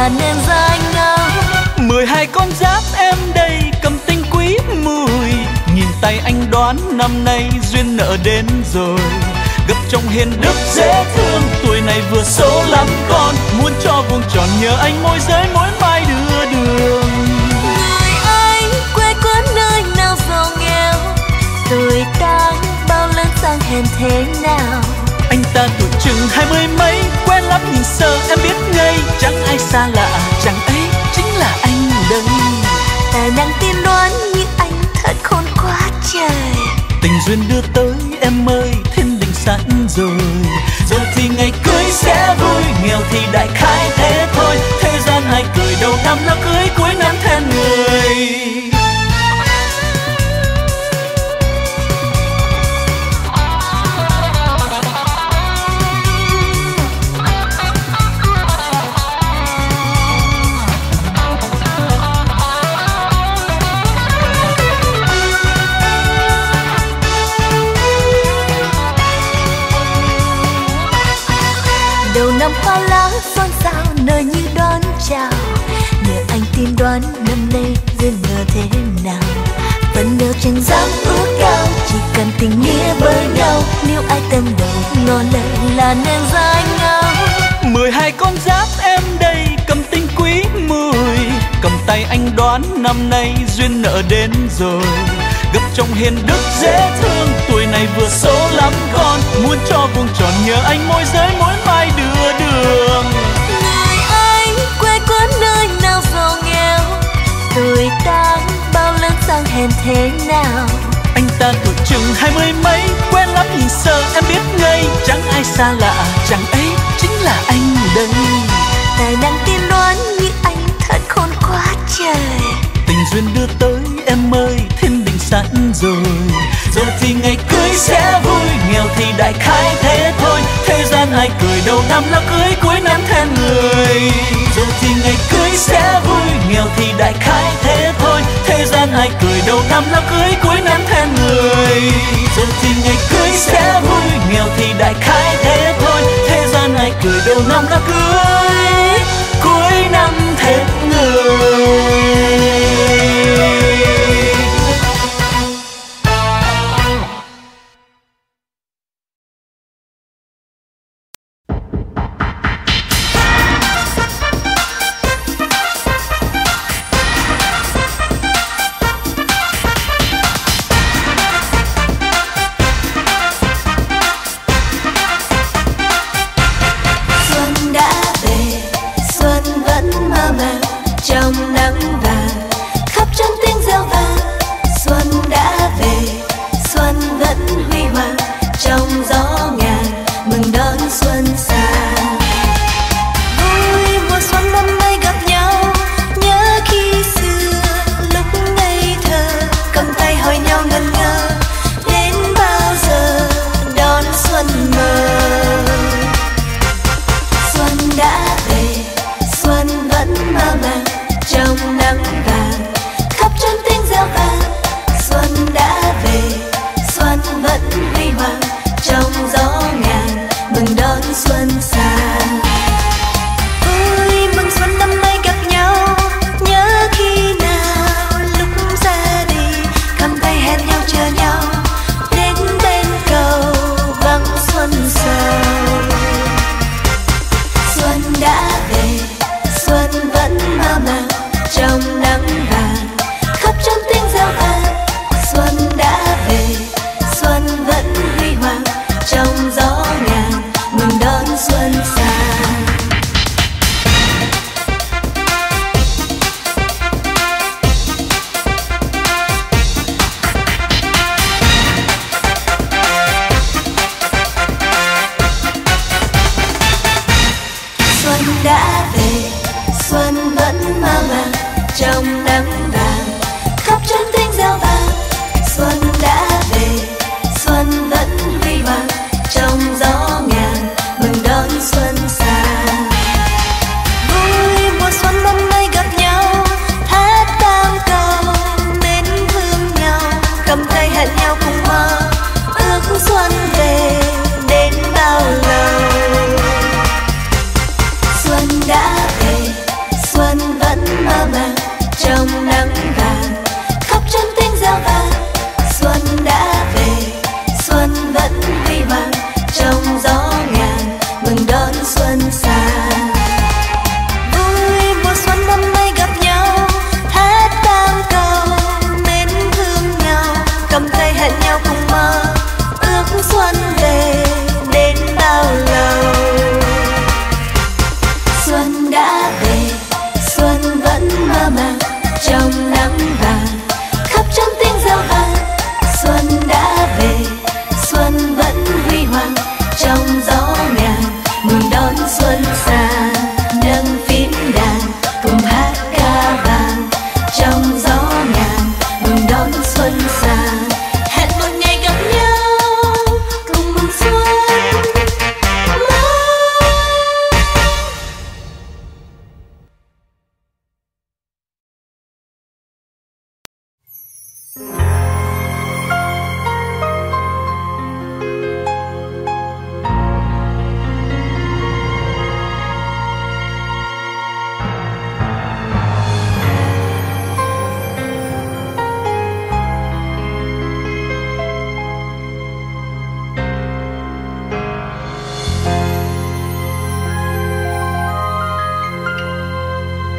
là nên dài ngao mười hai con giáp em đây cầm tinh quý mùi. Nhìn tay anh đoán năm nay duyên nợ đến rồi. Gấp trong hiền đức dễ thương tuổi này vừa số lắm con. Muốn cho vuông tròn nhờ anh môi giới mỗi mai đưa đường. Người anh quê quán nơi nào giàu nghèo? Tuổi ta bao lớn sang hèn thế nào? Anh ta tuổi chừng hai mươi mấy lắm nhìn sơ em biết ngay chẳng ai xa lạ chẳng ấy chính là anh đây tài năng tiên đoán như anh thật khôn quá trời. Tình duyên đưa tới em ơi thiên đình sẵn rồi. Rồi thì ngày cưới sẽ vui nghèo thì đại khái thế thôi. Thế gian ai cười đầu năm nó cưới tâm đầu ngỏ lời là nên dài ngao mười hai con giáp em đây cầm tinh quý mùi cầm tay anh đoán năm nay duyên nợ đến rồi. Gấp trong hiền đức dễ thương tuổi này vừa số lắm con. Muốn cho vuông tròn nhờ anh môi giới mỗi mai đưa đường. Người anh quê quán nơi nào giàu nghèo? Tuổi ta bao lớn sang hèn thế nào? Anh ta tuổi chừng hai mươi mấy sơ em biết ngay chẳng ai xa lạ chẳng ấy chính là anh đây. Tài năng tiên đoán như anh thật khôn quá trời. Tình duyên đưa tới em ơi thiên đình sẵn rồi. Rồi thì ngày cưới sẽ vui nghèo thì đại khái thế thôi. Thế gian ai cười đầu năm là cưới cuối năm then người. Rồi thì ngày cưới sẽ vui nghèo thì đại khái thế thôi. Thế gian ai cười đầu năm là cưới sẽ vui, nghèo thì đại khái thế thôi. Thế gian ai cười đầu năm là cưới. Mừng đón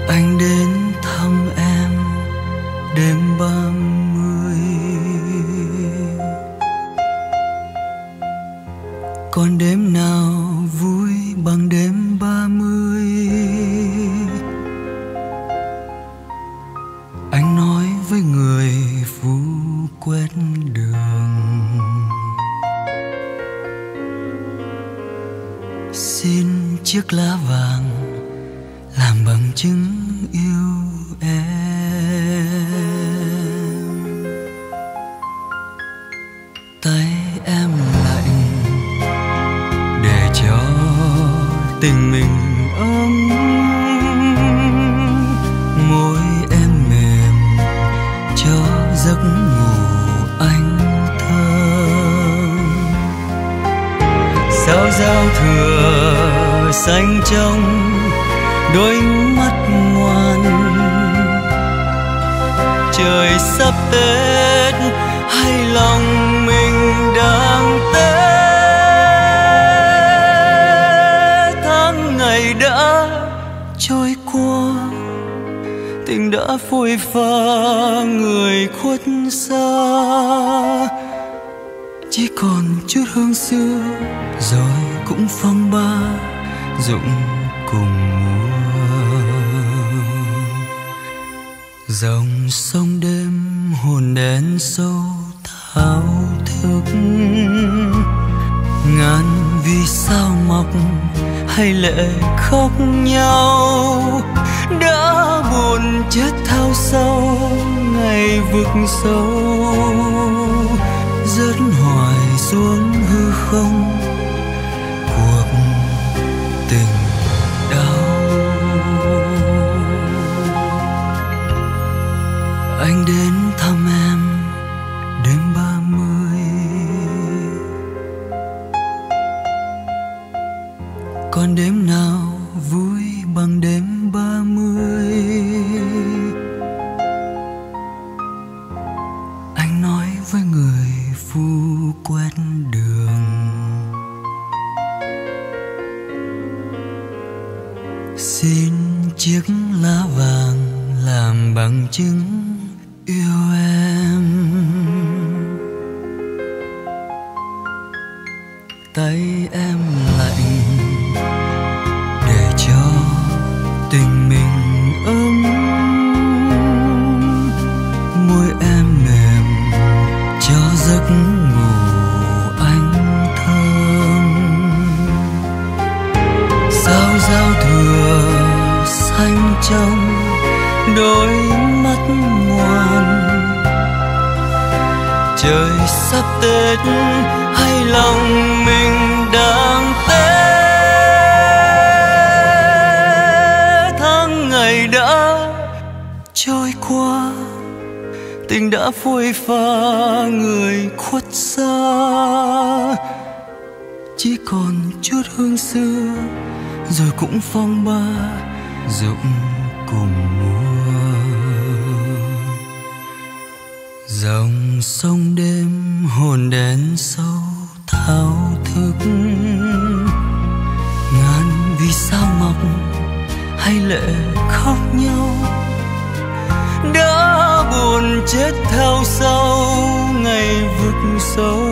anh đến thăm em đêm ba còn chút hương xưa, rồi cũng phong ba rụng cùng mùa. Dòng sông đêm hồn đen sâu thao thức. Ngàn vì sao mọc hay lệ khóc nhau, đã buồn chết thao sâu ngày vực sâu. Rất xuống hư không? Tết hay lòng mình đang tết tháng ngày đã trôi qua, tình đã phôi pha người khuất xa. Chỉ còn chút hương xưa, rồi cũng phong ba rụng cùng mùa. Dòng sông đêm hồn đến sâu thao thức. Ngàn vì sao mọc hay lệ khóc nhau, đã buồn chết theo sau ngày vực sâu.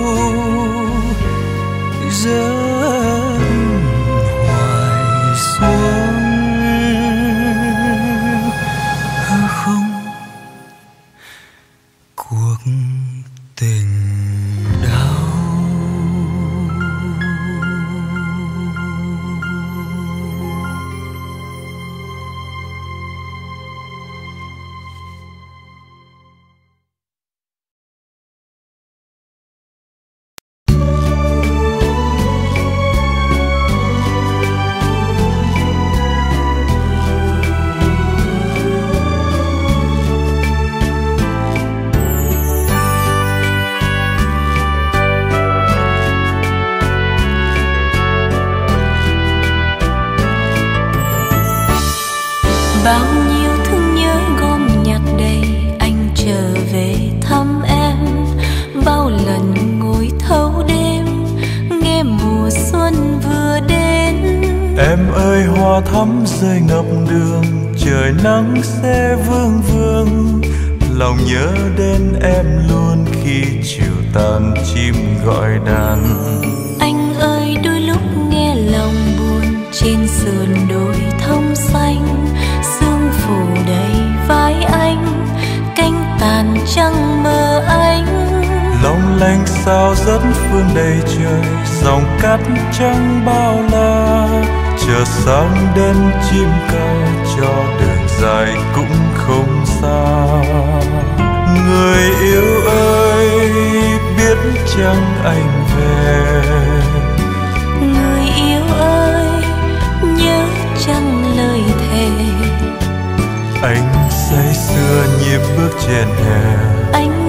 Thắm rơi ngập đường trời nắng sẽ vương vương. Lòng nhớ đến em luôn khi chiều tàn chim gọi đàn. Anh ơi đôi lúc nghe lòng buồn trên sườn đồi thông xanh. Sương phủ đầy vai anh cánh tàn trăng mơ anh. Long lanh sao dẫn phương đầy trời dòng cát trắng bao la chờ sáng đến chim ca cho đường dài cũng không xa. Người yêu ơi biết chăng anh về? Người yêu ơi nhớ chăng lời thề? Anh say sưa nhịp bước trên hè. Anh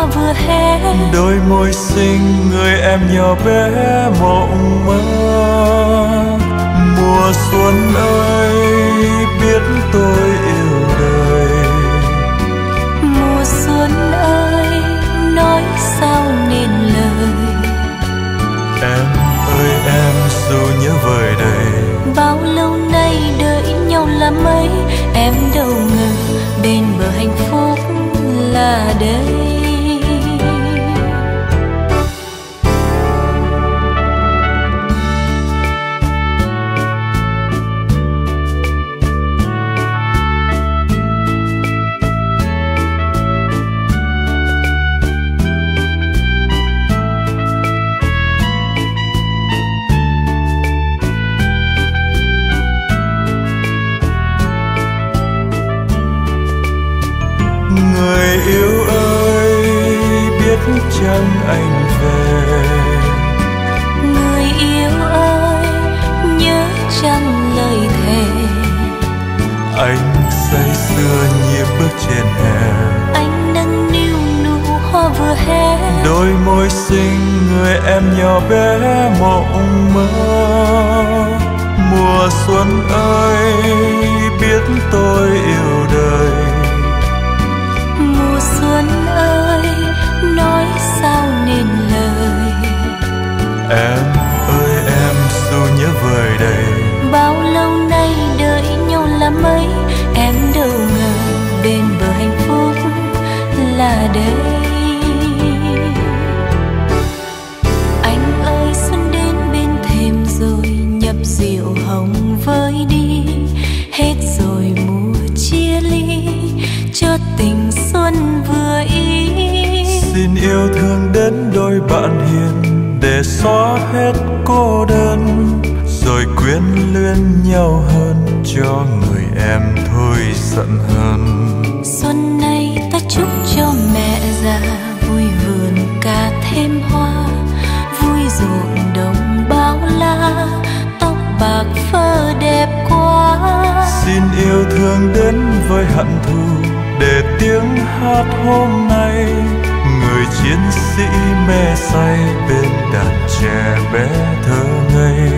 hoa vừa hé đôi môi xinh người em nhỏ bé mộng mơ. Mùa xuân ơi biết tôi yêu đời. Mùa xuân ơi nói sao nên lời? Em ơi em dù nhớ vời đầy bao lâu nay đợi nhau là mấy? Em đâu ngờ bên bờ hạnh phúc là đây chăng anh về. Người yêu ơi nhớ chăng lời thề? Anh say sưa nhịp bước trên hè. Anh nâng niu nụ hoa vừa hé đôi môi xinh người em nhỏ bé mộng mơ. Mùa xuân ơi biết tôi yêu yêu thương đến đôi bạn hiền để xóa hết cô đơn rồi quyến luyến nhau hơn cho người em thôi giận hơn xuân nay ta chúc cho mẹ già vui vườn cả thêm hoa vui ruộng đồng bao la tóc bạc phơ đẹp quá. Xin yêu thương đến với hận thù để tiếng hát hôm nay chiến sĩ mê say bên đàn trẻ bé thơ ngây.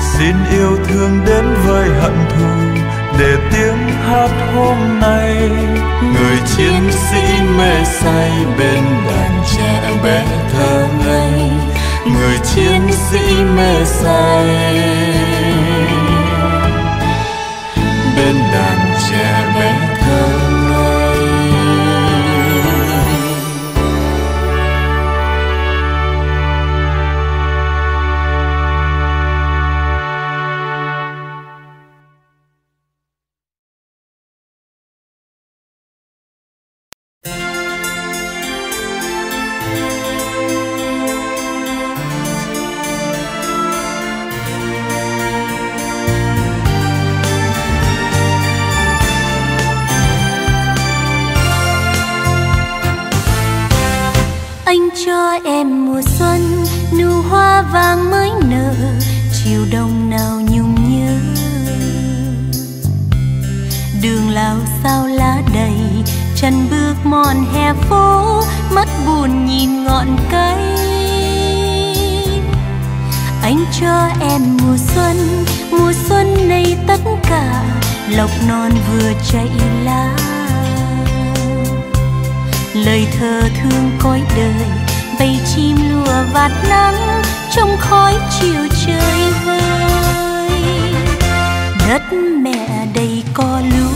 Xin yêu thương đến với hận thù để tiếng hát hôm nay. Người chiến sĩ mê say bên đàn trẻ bé thơ ngây. Người chiến sĩ mê say bên đàn trẻ bé vừa chạy lá lời thơ thương cõi đời, bay chim lùa vạt nắng trong khói chiều trời vơi đất mẹ đầy co lúa.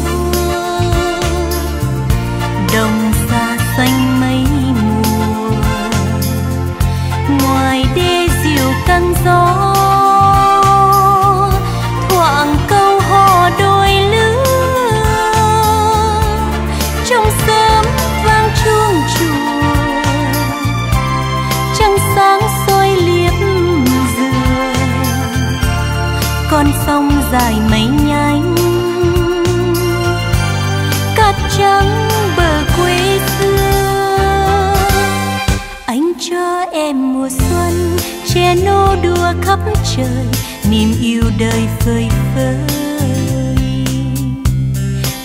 chơi niềm yêu đời phơi phới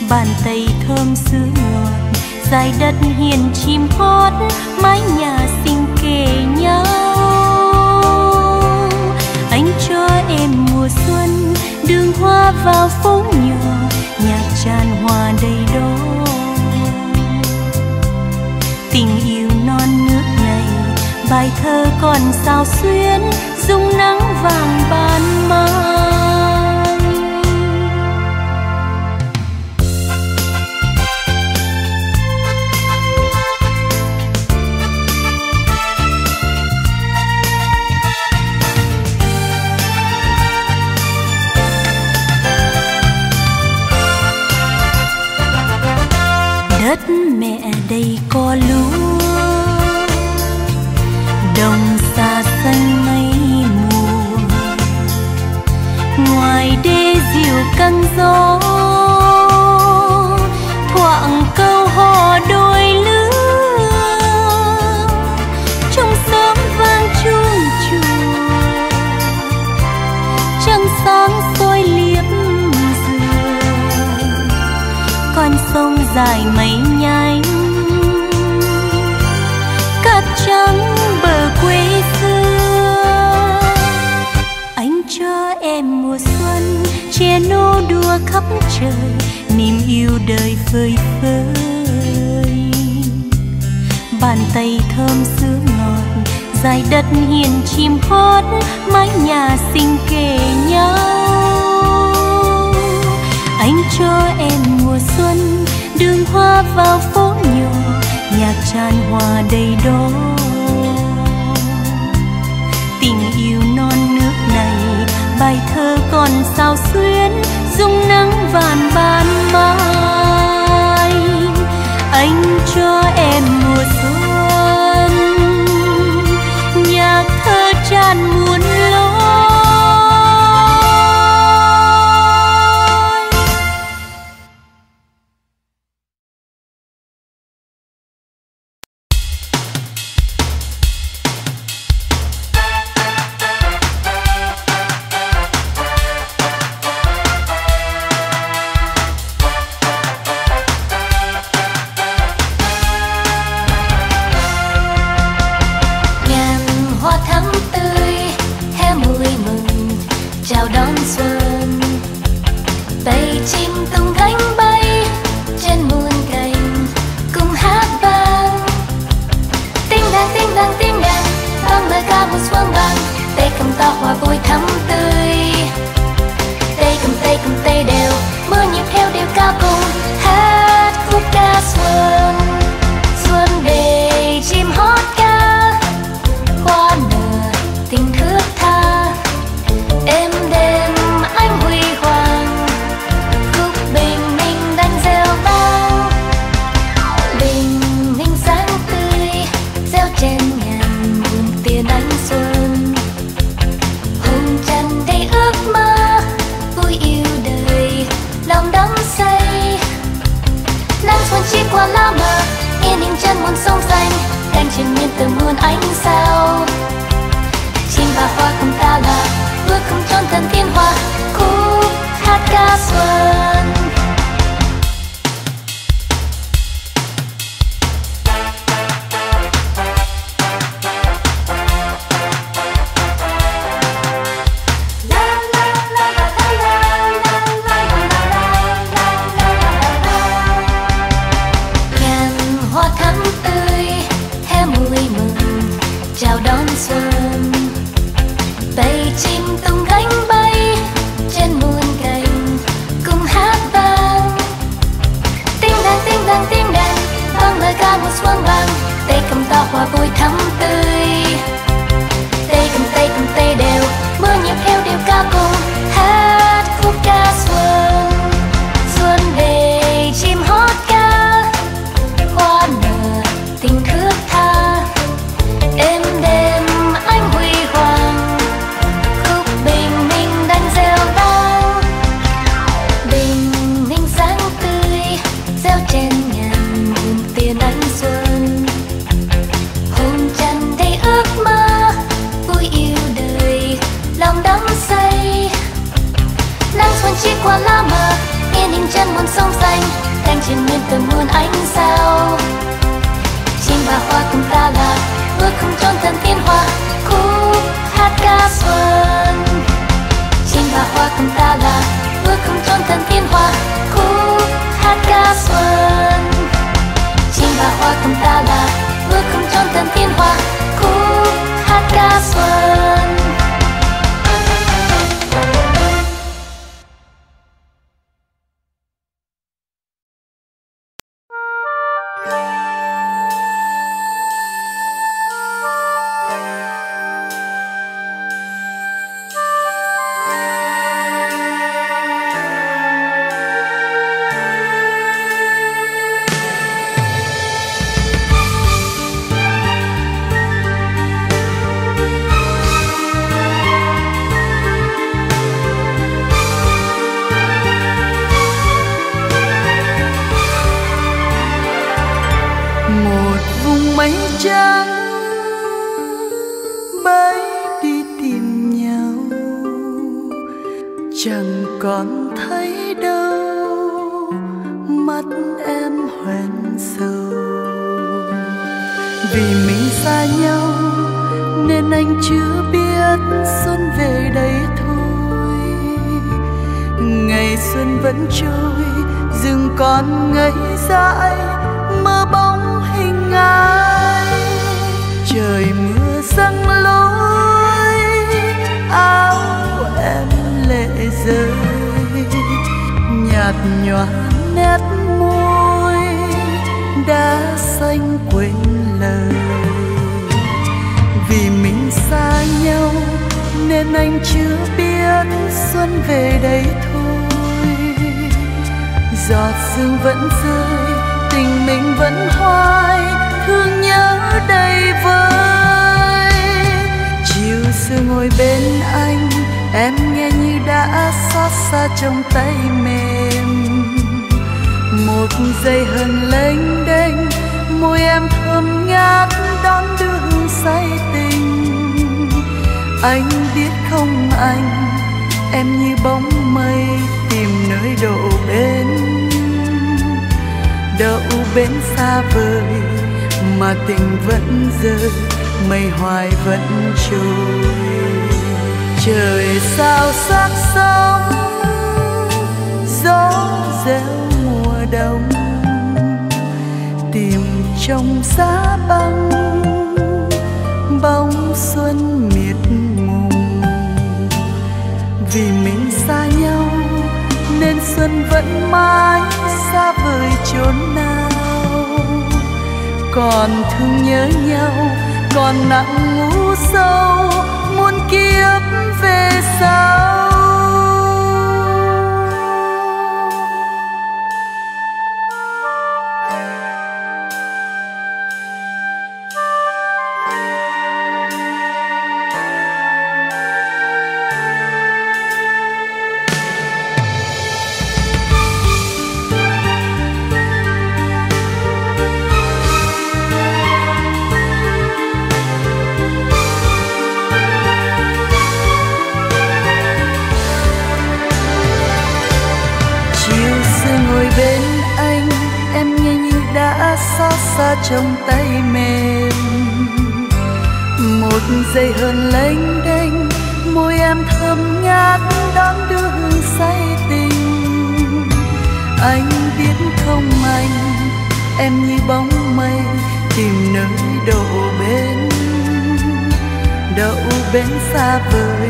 bàn tay thơm sữa ngọt, dài đất hiền chim hót, mái nhà xinh kề nhau anh cho em mùa xuân, đường hoa vào phố nhỏ nhạc tràn hoa đầy đó tình yêu non nước này bài thơ còn sao xuyên? ngàn hoa đầy đó tình yêu non nước này, bài thơ còn sao xuyến, dung nắng vàn ban mai anh cho em mùa xuân nhạc thơ tràn muôn lối. trắng bay đi tìm nhau. Chẳng còn thấy đâu, mắt em hoen sâu vì mình xa nhau, nên anh chưa biết xuân về đây thôi. Ngày xuân vẫn trôi, rừng còn ngây dại, mơ bóng hình ảnh trời mưa răng lối, áo em lệ rơi. Nhạt nhòa nét môi đã xanh quên lời. Vì mình xa nhau nên anh chưa biết xuân về đây thôi. Giọt sương vẫn rơi, tình mình vẫn hoài thương nhớ đầy vơi. Chiều xưa ngồi bên anh, em nghe như đã xót xa trong tay mềm. Một giây hờn lênh đênh, môi em thơm ngát đón đưa hương say tình. Anh biết không anh, em như bóng mây tìm nơi đậu bên. Đậu bên xa vời mà tình vẫn rơi, mây hoài vẫn trôi. Trời sao sắc sóng, gió reo mùa đông. Tìm trong giá băng, bóng xuân miệt mùng. Vì mình xa nhau, nên xuân vẫn mãi xa vời chốn nào còn thương nhớ nhau còn nặng ngủ sâu muôn kiếp về sau. đã xa xa trong tay mềm một giây hơn lênh đênh, môi em thơm ngát đón đưa hương say tình. Anh biết không anh, em như bóng mây tìm nơi đậu bên. Đậu bên xa vời,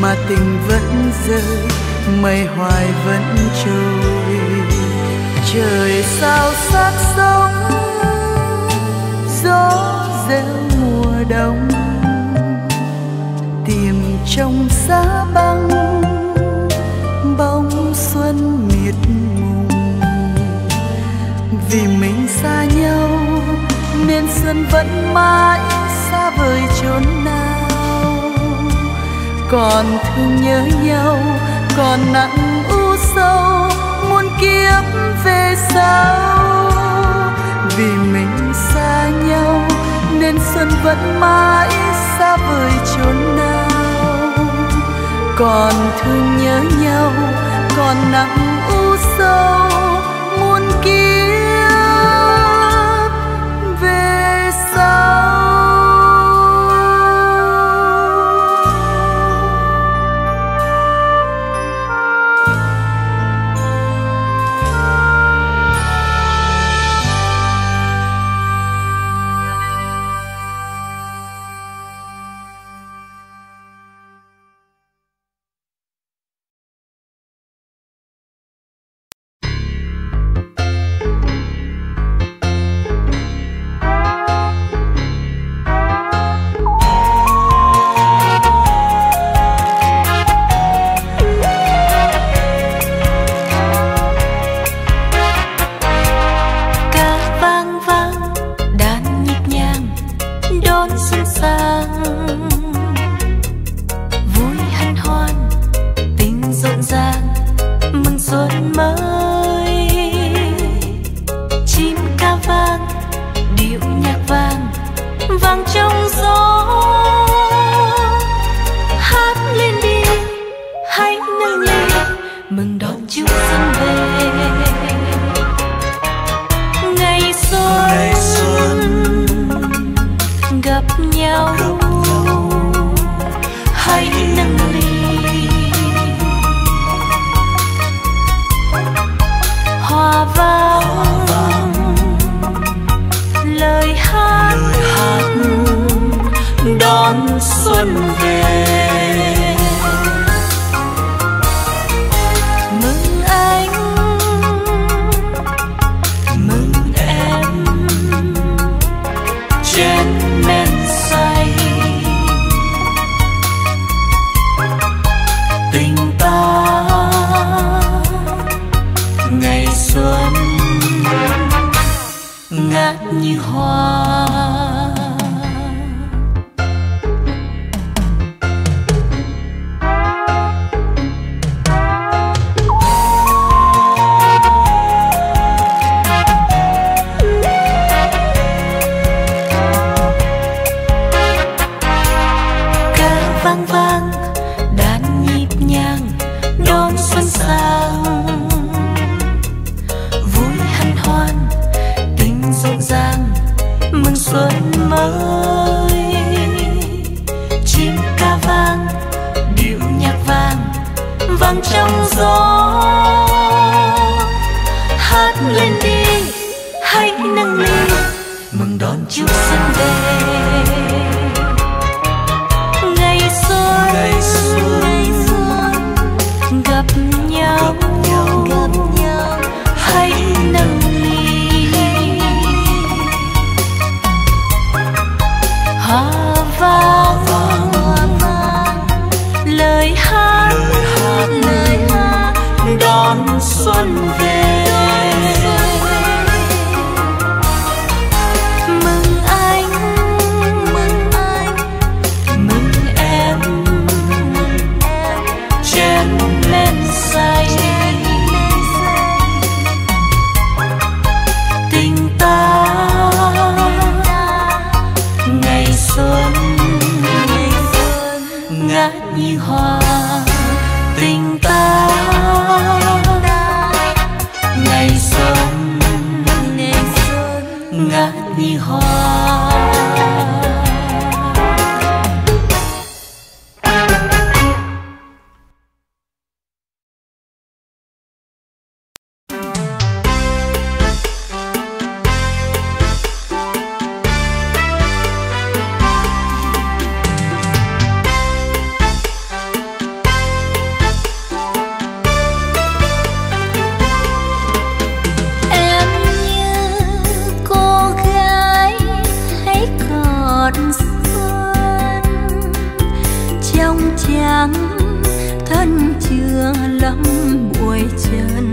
mà tình vẫn rơi, mây hoài vẫn trôi trời sao sắc sống, gió rêu mùa đông. Tìm trong giá băng, bóng xuân miệt mùng. Vì mình xa nhau, nên xuân vẫn mãi xa vời chốn nào. Còn thương nhớ nhau, còn nặng kiếp về sau. Vì mình xa nhau, nên xuân vẫn mãi xa vời chốn nào. Còn thương nhớ nhau, còn nặng u sâu trắng thân chưa lắm buổi trần.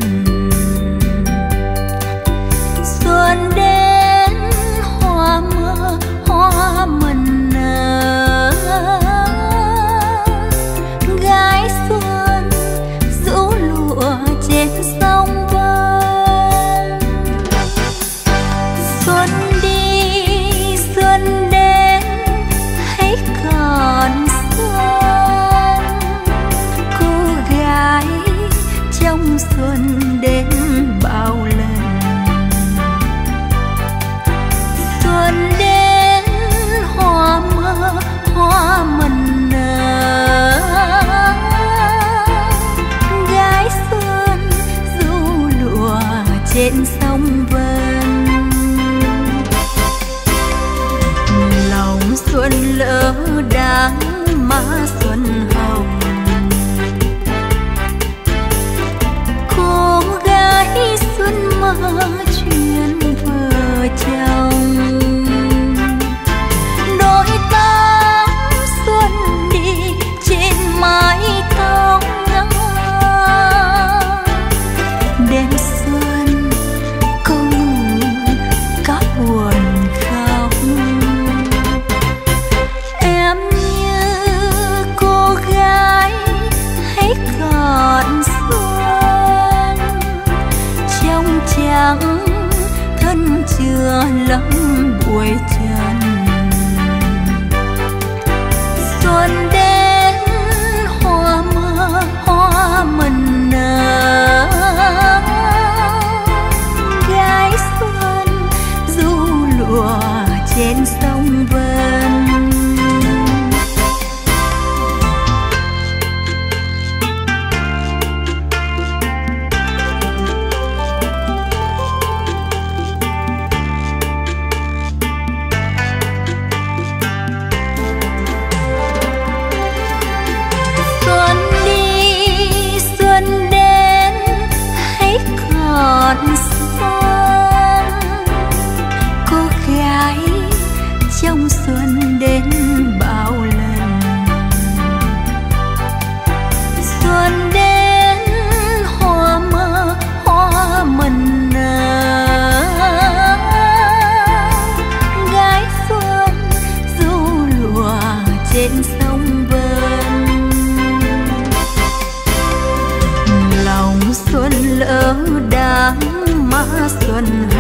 stuân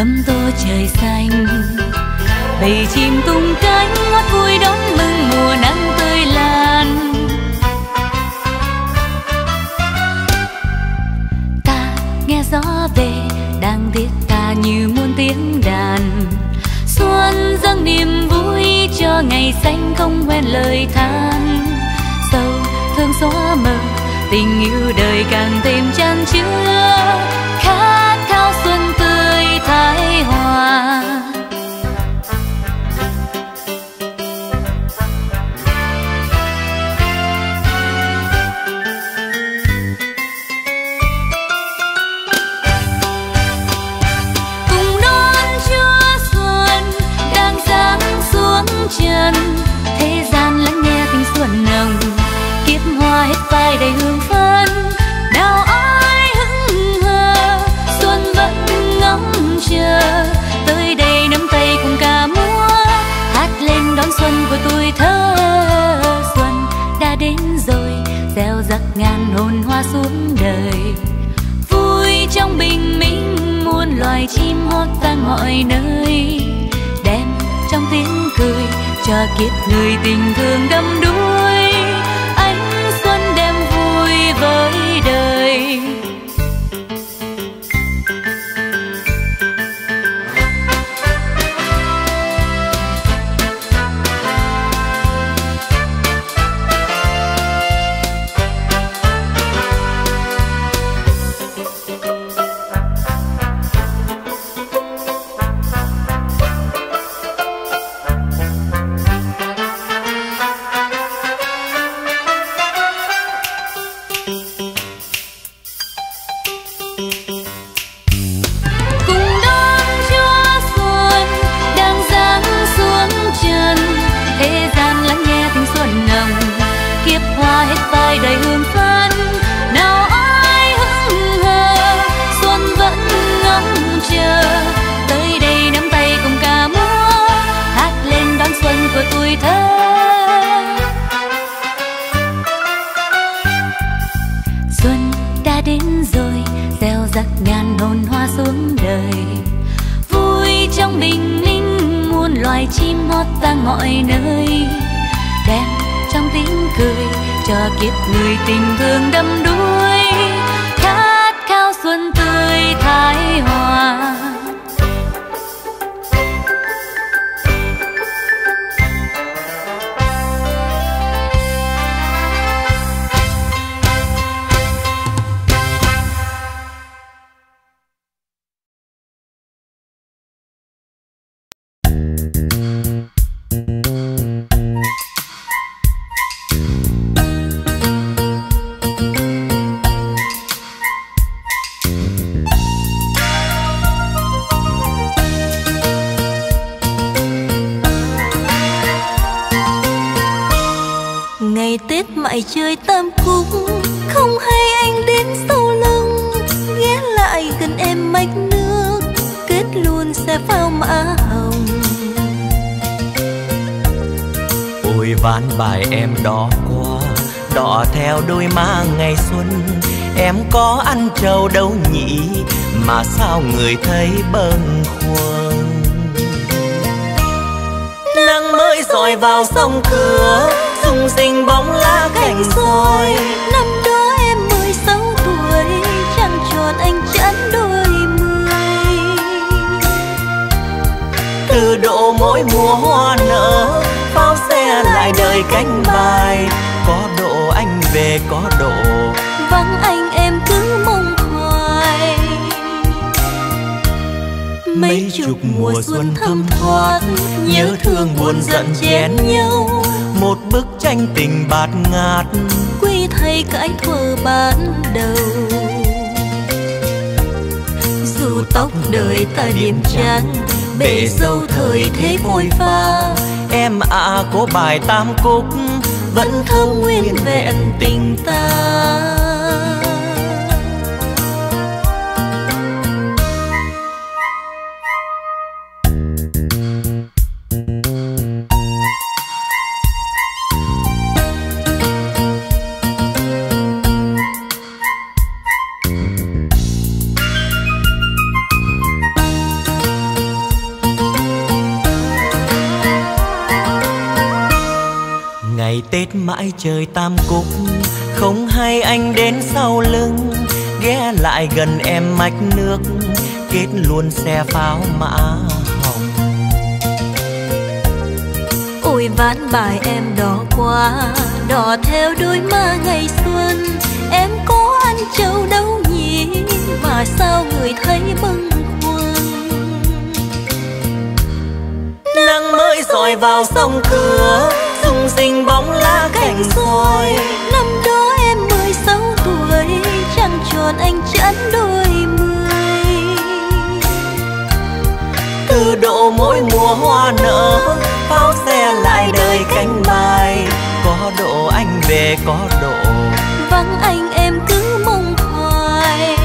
thấm tô trời xanh. Bầy chim tung cánh, ngót vui đón mừng mùa nắng tươi lan. Ta nghe gió về, đang viết ta như muôn tiếng đàn. Xuân dâng niềm vui cho ngày xanh không quen lời than. Sâu thương gió mờ, tình yêu đời càng thêm chan chứa. Khát khao xuân thái hòa mọi nơi đem trong tiếng cười cho kiếp người tình thương đâm đuối. Người thấy bâng khuâng? Nắng mới dọi vào sông cửa rung rinh bóng lá cành soi. năm đó em mười sáu tuổi trăng tròn anh chẵn đôi mươi. Từ độ mỗi mùa hoa nở pháo xe lại đời cánh bài. Có độ anh về có độ vắng anh em cứ mong mấy chục mùa xuân thâm thoát nhớ thương buồn giận chén nhau. Một bức tranh tình bạt ngát. Quy thay cái thuở ban đầu. Dù tóc đời ta điểm trắng bể dâu thời thế vội pha em ạ à, có bài tam cúc vẫn thơm nguyên vẹn tình ta. Mãi trời tam cúc không hay anh đến sau lưng ghé lại gần em mách nước kết luôn xe pháo mã hồng ôi ván bài em đỏ qua đỏ theo đôi má ngày xuân. Em có ăn trâu đâu nhỉ mà sao người thấy bâng khuâng? Nắng mới dọi vào sông cửa rung rinh mỗi mùa hoa nở pháo xe lại đời cánh bài có độ anh về có độ vắng anh em cứ mong hoài.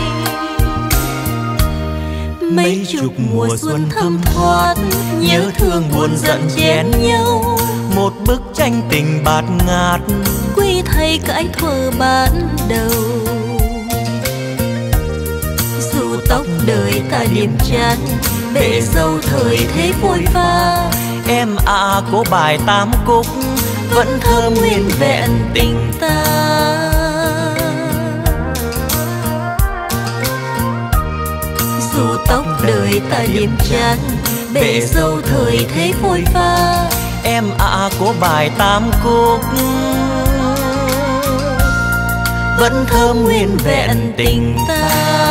Mấy chục mùa xuân thâm thoát nhớ thương buồn giận chén nhau. Một bức tranh tình bạt ngát. Quy thay cái thuở ban đầu. Dù tóc đời ta điểm chán để dâu thời thế vội pha. Em à cố bài tám cúc, vẫn thơm nguyên vẹn tình ta. Dù tóc đời ta điểm chán bể dâu thời thế vội pha. Em à cố bài tám cúc, vẫn thơm nguyên vẹn tình ta.